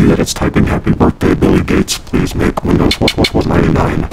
see that it's typing happy birthday Billy Gates. Please make Windows 99.